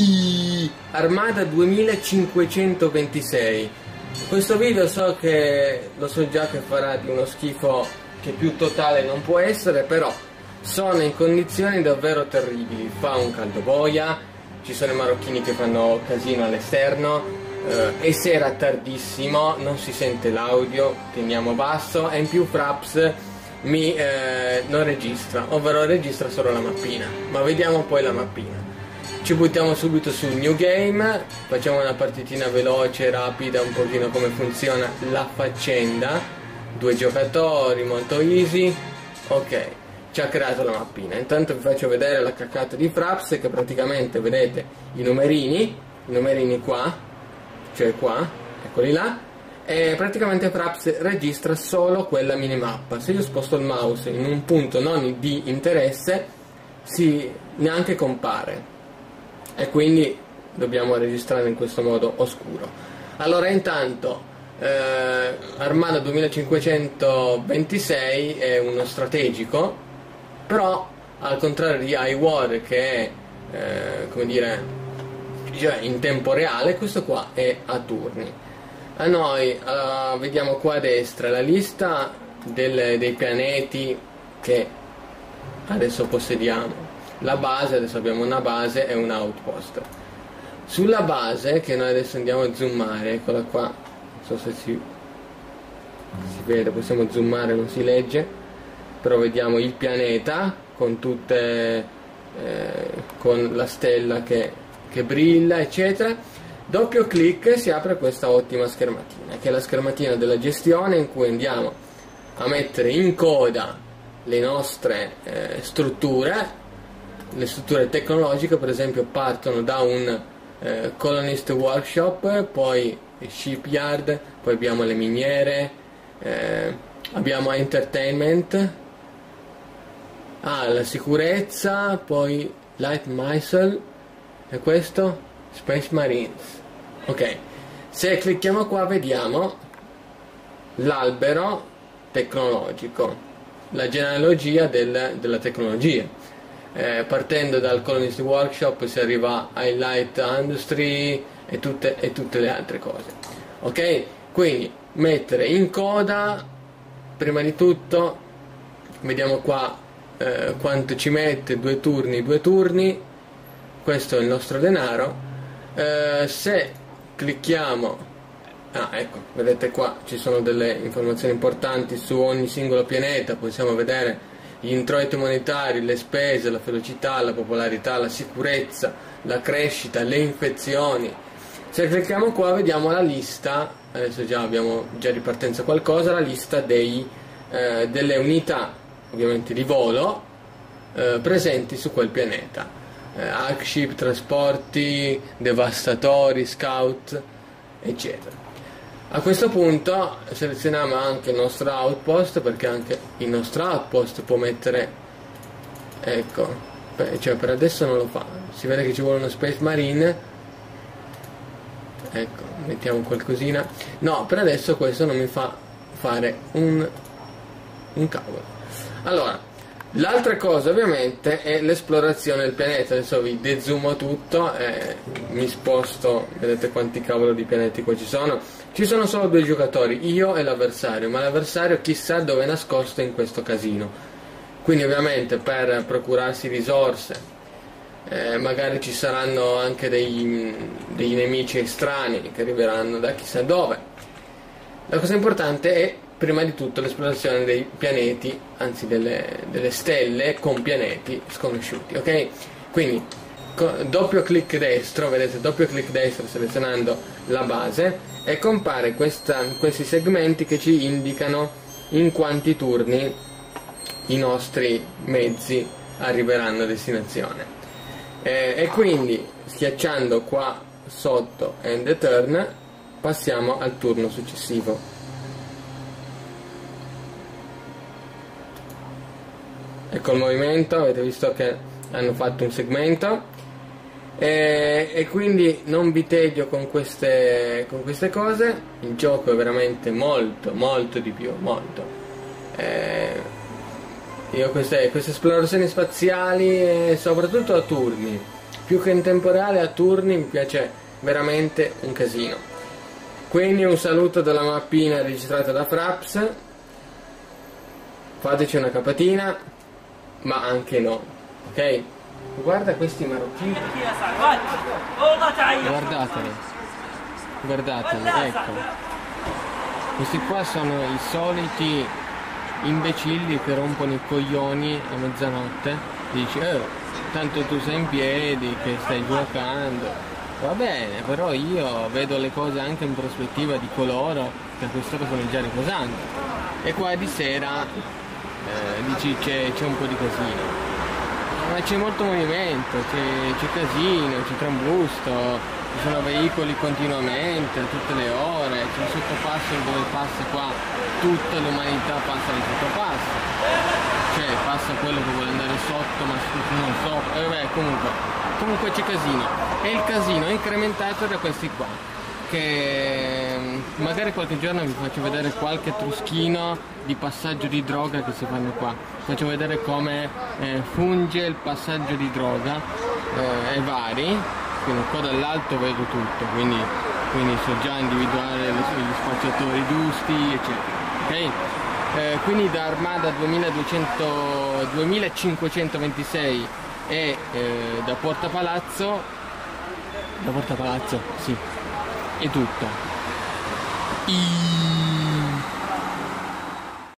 I Armada 2526 questo video so che lo so già che farà di uno schifo che più totale non può essere però sono in condizioni davvero terribili. Fa un caldo boia ci sono i marocchini che fanno casino all'esterno eh, è sera tardissimo non si sente l'audio teniamo basso e in più Fraps mi eh, non registra ovvero registra solo la mappina ma vediamo poi la mappina ci buttiamo subito sul new game facciamo una partitina veloce rapida un pochino come funziona la faccenda. Due giocatori molto easy. Ok ci ha creato la mappina. Intanto vi faccio vedere la caccata di Fraps che praticamente vedete i numerini i numerini qua cioè qua eccoli là e praticamente Fraps registra solo quella minimappa. Se io sposto il mouse in un punto non di interesse si neanche compare e quindi dobbiamo registrare in questo modo oscuro. Allora intanto eh, Armada 2526 è uno strategico però al contrario di iWar che è eh, come dire cioè in tempo reale questo qua è a turni. A noi uh, vediamo qua a destra la lista del, dei pianeti che adesso possediamo la base, adesso abbiamo una base e un outpost. Sulla base, che noi adesso andiamo a zoomare, eccola qua, non so se si, si vede, possiamo zoomare, non si legge, però vediamo il pianeta con tutte, eh, con la stella che, che brilla, eccetera. Doppio clic si apre questa ottima schermatina, che è la schermatina della gestione in cui andiamo a mettere in coda le nostre eh, strutture le strutture tecnologiche per esempio partono da un eh, colonist workshop, poi shipyard, poi abbiamo le miniere, eh, abbiamo entertainment, ah, la sicurezza, poi light missile e questo space marines. Ok, se clicchiamo qua vediamo l'albero tecnologico, la genealogia del, della tecnologia eh, partendo dal Colonist Workshop si arriva ai Light Industry e tutte, e tutte le altre cose. Ok? Quindi mettere in coda, prima di tutto, vediamo qua eh, quanto ci mette, due turni, due turni, questo è il nostro denaro. Eh, se clicchiamo Ah, ecco, vedete qua ci sono delle informazioni importanti su ogni singolo pianeta, possiamo vedere gli introiti monetari, le spese, la velocità, la popolarità, la sicurezza, la crescita, le infezioni. Se clicchiamo qua vediamo la lista, adesso già abbiamo già di partenza qualcosa, la lista dei, eh, delle unità ovviamente di volo eh, presenti su quel pianeta. Eh, Arcship, trasporti, devastatori, scout, eccetera. A questo punto selezioniamo anche il nostro outpost perché anche il nostro outpost può mettere ecco cioè per adesso non lo fa. Si vede che ci vuole uno space marine. Ecco mettiamo qualcosina. No per adesso questo non mi fa fare un un cavolo. Allora L'altra cosa ovviamente è l'esplorazione del pianeta, adesso vi dezoomo tutto e mi sposto, vedete quanti cavolo di pianeti qua ci sono. Ci sono solo due giocatori, io e l'avversario, ma l'avversario chissà dove è nascosto in questo casino. Quindi ovviamente per procurarsi risorse, eh, magari ci saranno anche dei, dei nemici estranei che arriveranno da chissà dove. La cosa importante è prima di tutto l'esplorazione dei pianeti, anzi delle, delle stelle con pianeti sconosciuti, ok? Quindi doppio clic destro, vedete doppio clic destro selezionando la base e compare questa, questi segmenti che ci indicano in quanti turni i nostri mezzi arriveranno a destinazione. E, e quindi schiacciando qua sotto end turn passiamo al turno successivo. Ecco il movimento avete visto che hanno fatto un segmento. E, e quindi non vi tedio con queste, con queste, cose. Il gioco è veramente molto molto di più molto. Eh, io queste, queste esplorazioni spaziali soprattutto a turni. Più che in tempo reale a turni mi piace veramente un casino. Quindi un saluto dalla mappina registrata da Fraps, fateci una capatina, ma anche no, ok? Guarda questi marocchini. Guardateli. Guardateli, ecco. Questi qua sono i soliti imbecilli che rompono i coglioni a mezzanotte. Dici, eh, tanto tu sei in piedi, che stai giocando. Va bene, però io vedo le cose anche in prospettiva di coloro che a quest'ora sono già riposando. E qua di sera eh, dici c'è, c'è un po' di casino. Ma c'è molto movimento, c'è, c'è casino, c'è trambusto, ci sono veicoli continuamente, tutte le ore, c'è il sottopasso dove passa qua tutta l'umanità passa nel sottopasso, cioè passa quello che vuole andare sotto ma non so, e vabbè comunque, comunque c'è casino. E il casino è incrementato da questi qua che mm, magari qualche giorno vi faccio vedere qualche truschino di passaggio di droga che si fanno qua. Faccio vedere come eh, funge il passaggio di droga eh, e vari. Quindi qua dall'alto vedo tutto quindi, quindi so già individuare gli spacciatori giusti eccetera ok? Eh, quindi da Armada 2200, 2526 e eh, da Porta Palazzo da Porta Palazzo sì è tutto. I